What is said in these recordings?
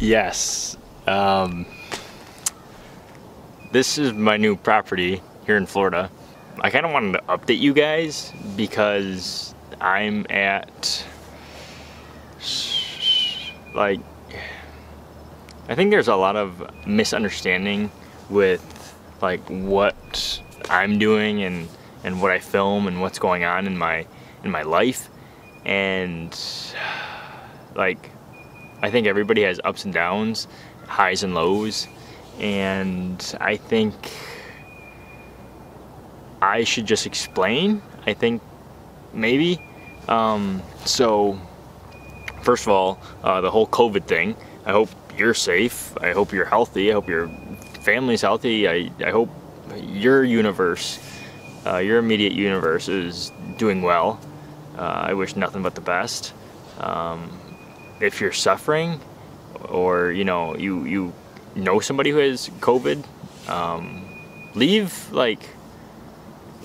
Yes. Um, this is my new property here in Florida. I kind of wanted to update you guys because I'm at like I think there's a lot of misunderstanding with like what I'm doing and and what I film and what's going on in my in my life and like I think everybody has ups and downs, highs and lows, and I think I should just explain. I think maybe. Um, so, first of all, uh, the whole COVID thing. I hope you're safe. I hope you're healthy. I hope your family's healthy. I, I hope your universe, uh, your immediate universe, is doing well. Uh, I wish nothing but the best. Um, if you're suffering or you know you you know somebody who has COVID, um, leave like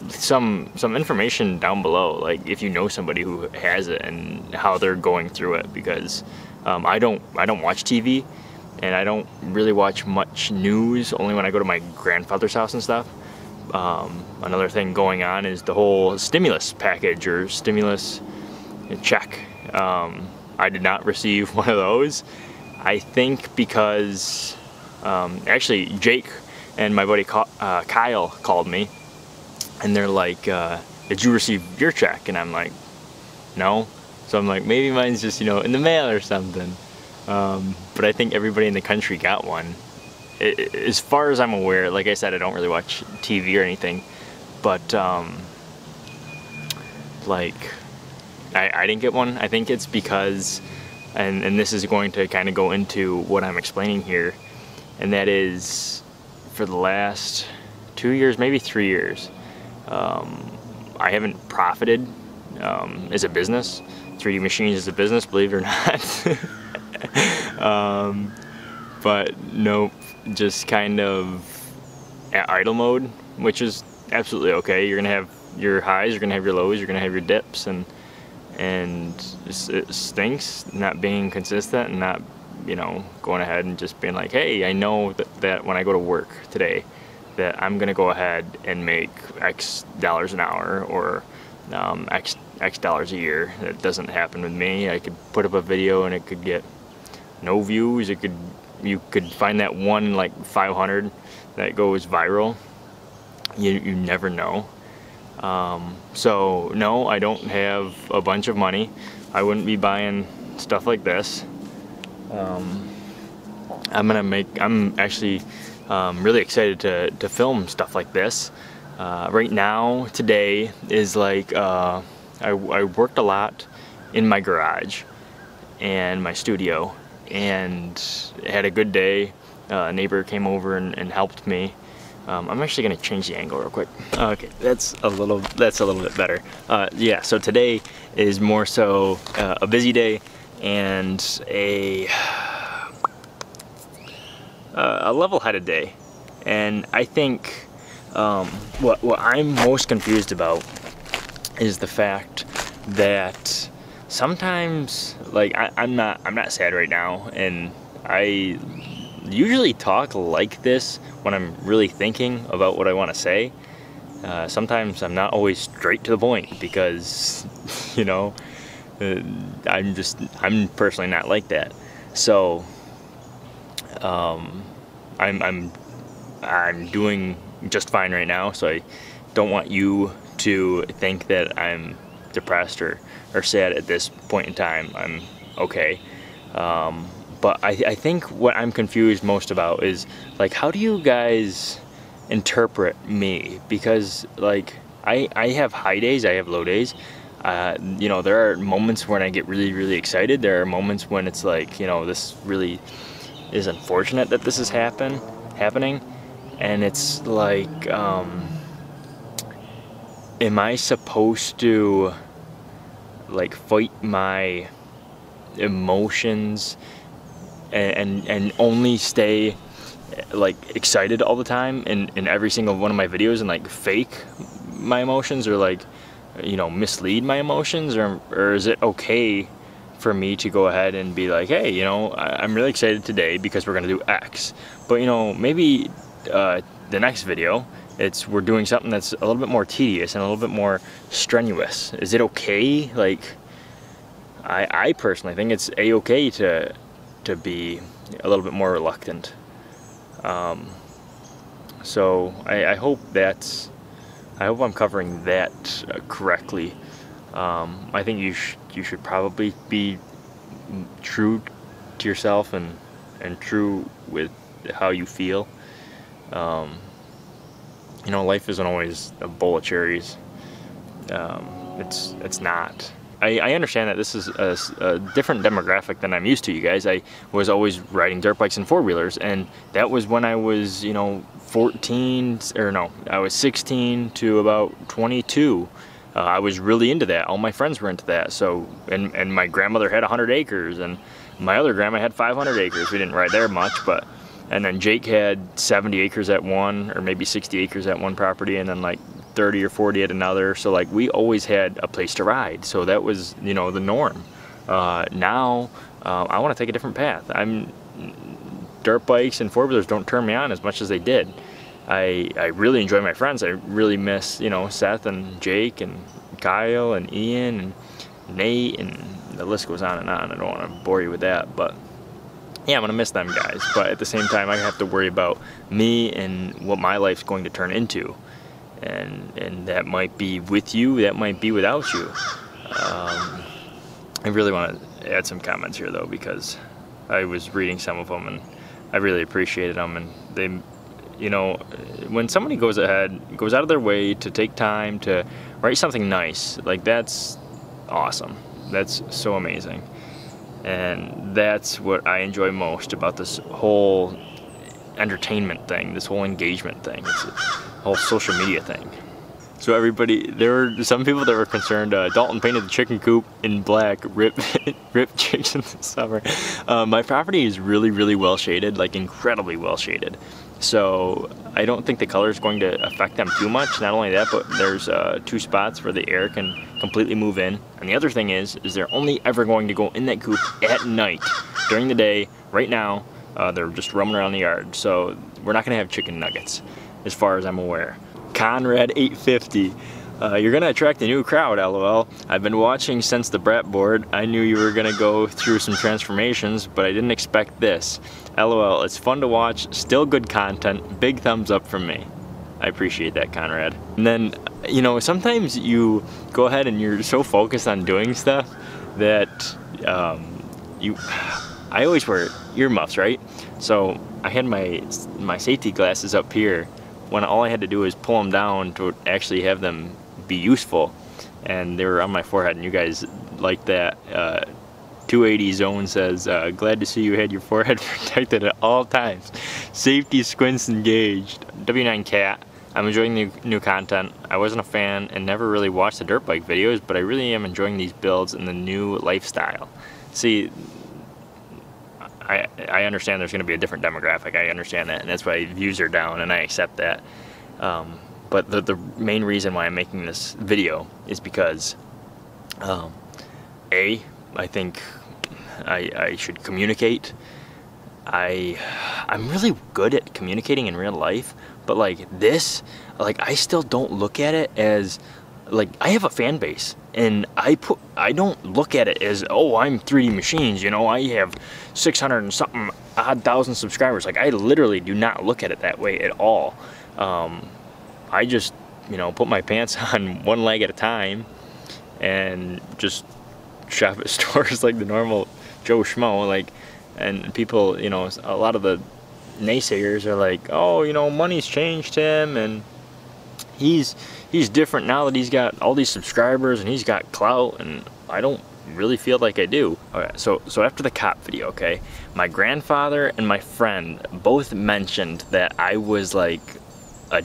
some some information down below. Like if you know somebody who has it and how they're going through it, because um, I don't I don't watch TV and I don't really watch much news. Only when I go to my grandfather's house and stuff. Um, another thing going on is the whole stimulus package or stimulus check. Um, I did not receive one of those. I think because um, actually Jake and my buddy uh, Kyle called me and they're like, uh, did you receive your check? And I'm like, no. So I'm like, maybe mine's just, you know, in the mail or something. Um, but I think everybody in the country got one. It, as far as I'm aware, like I said, I don't really watch TV or anything, but um, like I, I didn't get one. I think it's because, and, and this is going to kind of go into what I'm explaining here, and that is for the last two years, maybe three years, um, I haven't profited um, as a business. 3D Machines is a business, believe it or not. um, but nope, just kind of at idle mode, which is absolutely okay. You're gonna have your highs, you're gonna have your lows, you're gonna have your dips, and and it stinks not being consistent and not you know going ahead and just being like hey I know that, that when I go to work today that I'm gonna go ahead and make X dollars an hour or um, X X dollars a year. That doesn't happen with me. I could put up a video and it could get no views. It could you could find that one like 500 that goes viral. You, you never know um, so no, I don't have a bunch of money. I wouldn't be buying stuff like this. Um, I'm gonna make, I'm actually um, really excited to, to film stuff like this. Uh, right now, today is like, uh, I, I worked a lot in my garage and my studio and had a good day. Uh, a neighbor came over and, and helped me um, I'm actually gonna change the angle real quick. Okay, that's a little that's a little bit better. Uh, yeah, so today is more so uh, a busy day and a uh, a level-headed day. And I think um, what what I'm most confused about is the fact that sometimes like I, I'm not I'm not sad right now and I usually talk like this when I'm really thinking about what I want to say. Uh, sometimes I'm not always straight to the point because, you know, uh, I'm just, I'm personally not like that. So, um, I'm, I'm, I'm doing just fine right now. So I don't want you to think that I'm depressed or, or sad at this point in time. I'm okay. Um, but I, I think what I'm confused most about is like how do you guys interpret me? Because like I, I have high days I have low days. Uh, you know there are moments when I get really really excited. There are moments when it's like you know this really is unfortunate that this is happen happening. And it's like um, am I supposed to like fight my emotions and, and, only stay like excited all the time in, in every single one of my videos and like fake my emotions or like you know mislead my emotions or, or is it okay for me to go ahead and be like, hey, you know, I, am really excited today because we're gonna do X. But you know, maybe uh, the next video, it's we're doing something that's a little bit more tedious and a little bit more strenuous. Is it okay? Like, I, I personally think it's a-okay to to be a little bit more reluctant. Um, so I, I hope that's I hope I'm covering that uh, correctly. Um, I think you sh you should probably be true to yourself and and true with how you feel. Um, you know, life isn't always a bowl of cherries. Um, it's it's not. I, I, understand that this is a, a, different demographic than I'm used to, you guys. I was always riding dirt bikes and four wheelers, and that was when I was, you know, 14 or no, I was 16 to about 22 uh, I was really into that. All my friends were into that. So, and, and my grandmother had 100 acres, and my other grandma had 500 acres. We didn't ride there much, but, and then Jake had 70 acres at one, or maybe 60 acres at one property, and then like 30 or 40 at another. So like we always had a place to ride. So that was, you know, the norm. Uh, now, uh, I want to take a different path. I'm, dirt bikes and four wheelers don't turn me on as much as they did. I, I really enjoy my friends. I really miss, you know, Seth and Jake and Kyle and Ian and Nate and the list goes on and on. I don't want to bore you with that, but yeah, I'm to miss them guys. But at the same time, I have to worry about me and what my life's going to turn into. And, and that might be with you, that might be without you. Um, I really want to add some comments here though, because I was reading some of them and I really appreciated them and they you know, when somebody goes ahead, goes out of their way to take time to write something nice, like that's awesome. That's so amazing. And that's what I enjoy most about this whole entertainment thing, this whole engagement thing, this whole social media thing. So everybody, there were some people that were concerned. Uh, Dalton painted the chicken coop in black, rip, rip chicks in the summer. Uh, my property is really, really well shaded, like incredibly well shaded. So I don't think the color is going to affect them too much. Not only that, but there's uh, two spots where the air can completely move in. And the other thing is, is they're only ever going to go in that coop at night. During the day, right now, uh, they're just roaming around the yard. So we're not gonna have chicken nuggets, as far as I'm aware. Conrad 850. Uh, you're gonna attract a new crowd, lol. I've been watching since the brat board. I knew you were gonna go through some transformations, but I didn't expect this. LOL, it's fun to watch, still good content, big thumbs up from me. I appreciate that, Conrad. And then, you know, sometimes you go ahead and you're so focused on doing stuff that um, you, I always wear earmuffs, right? So I had my, my safety glasses up here when all I had to do was pull them down to actually have them be useful. And they were on my forehead and you guys like that. Uh, 280 zone says, uh, glad to see you had your forehead protected at all times. Safety squints engaged. W9 Cat, I'm enjoying the new content. I wasn't a fan and never really watched the dirt bike videos, but I really am enjoying these builds and the new lifestyle. See, I, I understand there's going to be a different demographic. I understand that, and that's why views are down, and I accept that. Um, but the, the main reason why I'm making this video is because, um, A, I think I, I should communicate. I I'm really good at communicating in real life, but like this, like I still don't look at it as like I have a fan base and I put I don't look at it as oh I'm 3D machines, you know, I have 600 and something odd thousand subscribers. Like I literally do not look at it that way at all. Um, I just, you know, put my pants on one leg at a time and just shop at stores like the normal Joe Schmo, like, and people, you know, a lot of the naysayers are like, oh, you know, money's changed him, and he's he's different now that he's got all these subscribers and he's got clout, and I don't really feel like I do. Okay, so so after the cop video, okay, my grandfather and my friend both mentioned that I was like a,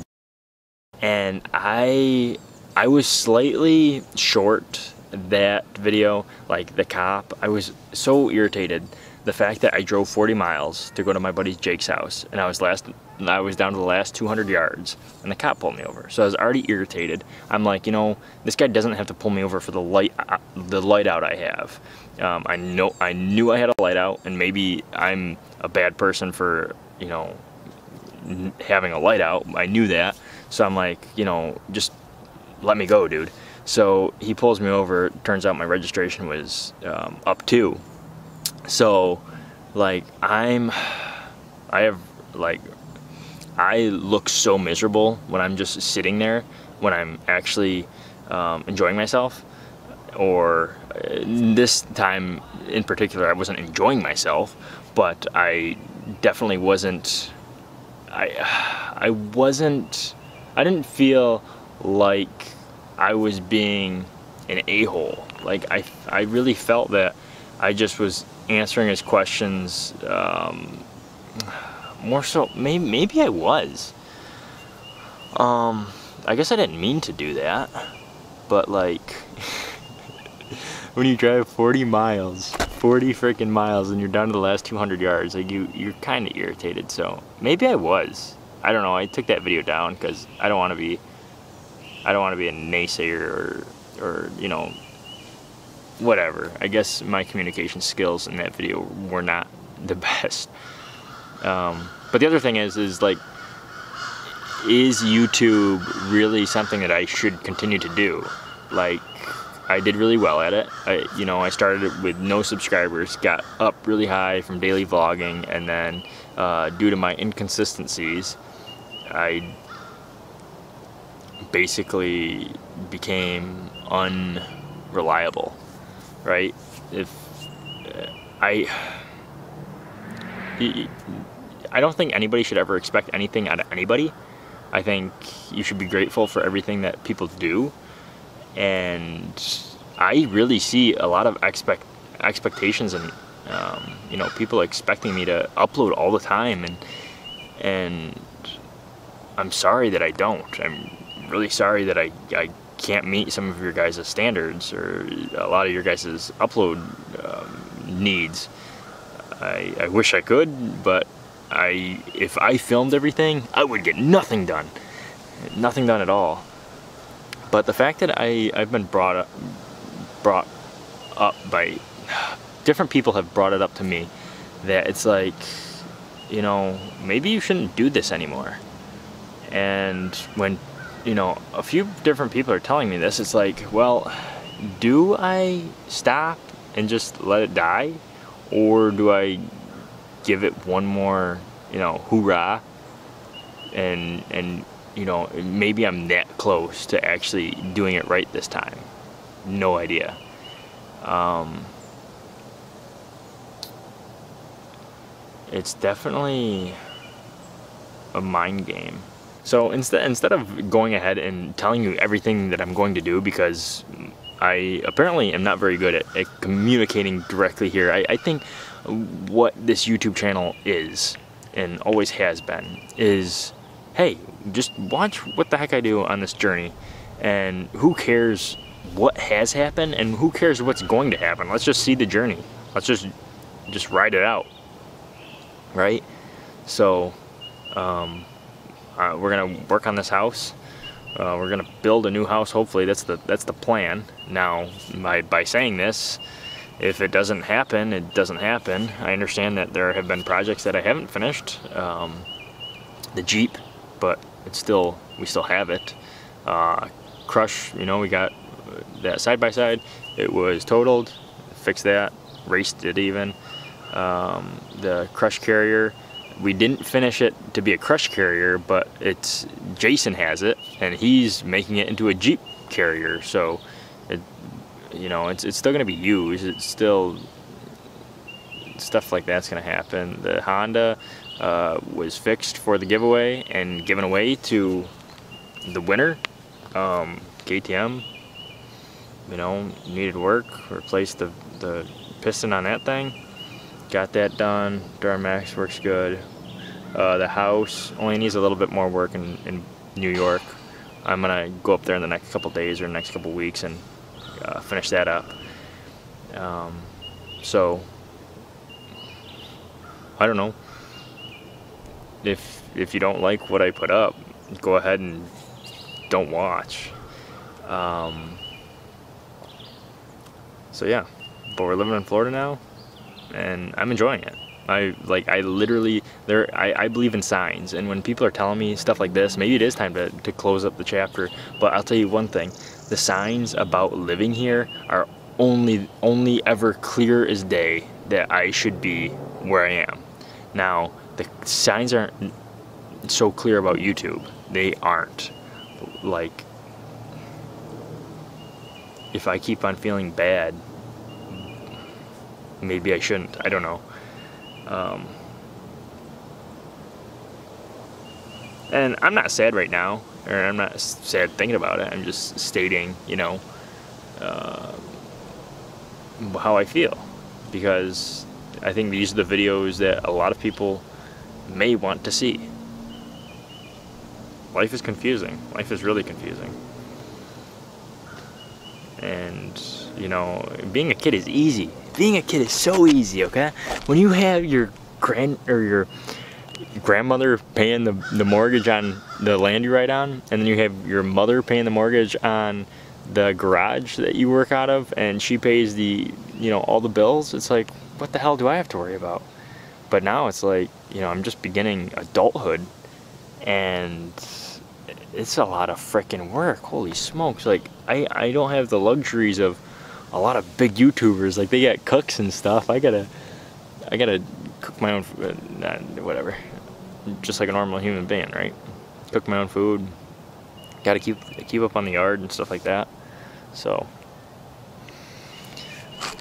and I I was slightly short that video, like the cop, I was so irritated the fact that I drove 40 miles to go to my buddy Jake's house, and I was last, I was down to the last 200 yards, and the cop pulled me over. So I was already irritated. I'm like, you know, this guy doesn't have to pull me over for the light, uh, the light out I have. Um, I know, I knew I had a light out, and maybe I'm a bad person for, you know, having a light out. I knew that. So I'm like, you know, just let me go, dude. So he pulls me over. Turns out my registration was um, up too. So, like, I'm, I have, like, I look so miserable when I'm just sitting there, when I'm actually um, enjoying myself. Or uh, this time in particular, I wasn't enjoying myself, but I definitely wasn't, I, I wasn't, I didn't feel like I was being an a-hole. Like I, I really felt that I just was answering his questions. Um, more so, maybe maybe I was. Um, I guess I didn't mean to do that, but like, when you drive 40 miles, 40 freaking miles, and you're down to the last 200 yards, like you, you're kind of irritated. So maybe I was. I don't know. I took that video down because I don't want to be I don't want to be a naysayer or, or, you know, whatever. I guess my communication skills in that video were not the best. Um, but the other thing is, is like, is YouTube really something that I should continue to do? Like, I did really well at it. I, you know, I started with no subscribers, got up really high from daily vlogging, and then uh, due to my inconsistencies, I basically became unreliable, right? If uh, I, I don't think anybody should ever expect anything out of anybody. I think you should be grateful for everything that people do, and I really see a lot of expect expectations and um, you know people expecting me to upload all the time and and I'm sorry that I don't. I'm really sorry that I, I can't meet some of your guys' standards or a lot of your guys' upload um, needs. I, I wish I could, but I if I filmed everything, I would get nothing done. Nothing done at all. But the fact that I, I've been brought up, brought up by different people have brought it up to me that it's like, you know, maybe you shouldn't do this anymore. And when you know, a few different people are telling me this. It's like, well, do I stop and just let it die? Or do I give it one more, you know, hoorah? And, and you know, maybe I'm that close to actually doing it right this time. No idea. Um, it's definitely a mind game. So instead, instead of going ahead and telling you everything that I'm going to do because I apparently am not very good at, at communicating directly here, I, I think what this YouTube channel is and always has been is, hey, just watch what the heck I do on this journey and who cares what has happened and who cares what's going to happen. Let's just see the journey. Let's just just ride it out. Right? So um, uh, we're gonna work on this house. Uh, we're gonna build a new house. Hopefully, that's the that's the plan. Now, by by saying this, if it doesn't happen, it doesn't happen. I understand that there have been projects that I haven't finished. Um, the Jeep, but it's still we still have it. Uh, crush, you know, we got that side by side. It was totaled. Fixed that. Raced it even. Um, the crush carrier we didn't finish it to be a crush carrier, but it's Jason has it, and he's making it into a Jeep carrier. So, it, you know, it's it's still going to be used. It's still stuff like that's going to happen. The Honda uh, was fixed for the giveaway and given away to the winner. Um, KTM, you know, needed work. Replaced the the piston on that thing got that done. Duramax works good. Uh, the house only needs a little bit more work in, in New York. I'm gonna go up there in the next couple days or next couple weeks and uh, finish that up. Um, so I don't know. If if you don't like what I put up, go ahead and don't watch. Um, so yeah, but we're living in Florida now, and I'm enjoying it. I like I literally there I, I believe in signs and when people are telling me stuff like this maybe it is time to, to close up the chapter but I'll tell you one thing the signs about living here are only only ever clear as day that I should be where I am. Now the signs aren't so clear about YouTube. They aren't. Like if I keep on feeling bad maybe I shouldn't I don't know um, and I'm not sad right now, or I'm not sad thinking about it. I'm just stating, you know, uh, how I feel. Because I think these are the videos that a lot of people may want to see. Life is confusing. Life is really confusing. And, you know, being a kid is easy being a kid is so easy, okay? When you have your grand or your grandmother paying the, the mortgage on the land you ride on, and then you have your mother paying the mortgage on the garage that you work out of, and she pays the, you know, all the bills, it's like, what the hell do I have to worry about? But now it's like, you know, I'm just beginning adulthood, and it's a lot of freaking work. Holy smokes. Like, I, I don't have the luxuries of, a lot of big YouTubers, like they got cooks and stuff. I gotta, I gotta cook my own, food, uh, whatever, just like a normal human being, right? Cook my own food. Gotta keep keep up on the yard and stuff like that. So,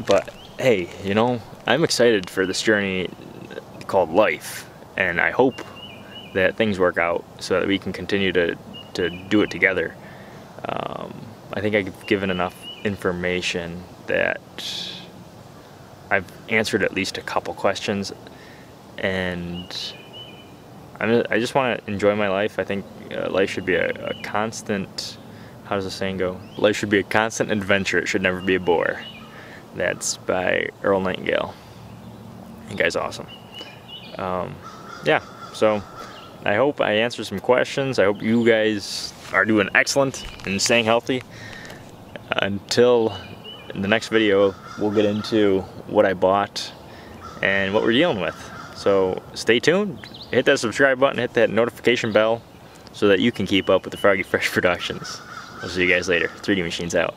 but hey, you know, I'm excited for this journey called life, and I hope that things work out so that we can continue to to do it together. Um, I think I've given enough information that I've answered at least a couple questions and I'm, I just want to enjoy my life. I think uh, life should be a, a, constant, how does the saying go? Life should be a constant adventure. It should never be a bore. That's by Earl Nightingale. That guy's awesome. Um, yeah, so I hope I answered some questions. I hope you guys are doing excellent and staying healthy until the next video, we'll get into what I bought and what we're dealing with. So stay tuned, hit that subscribe button, hit that notification bell so that you can keep up with the Froggy Fresh Productions. I'll see you guys later. 3D Machines out.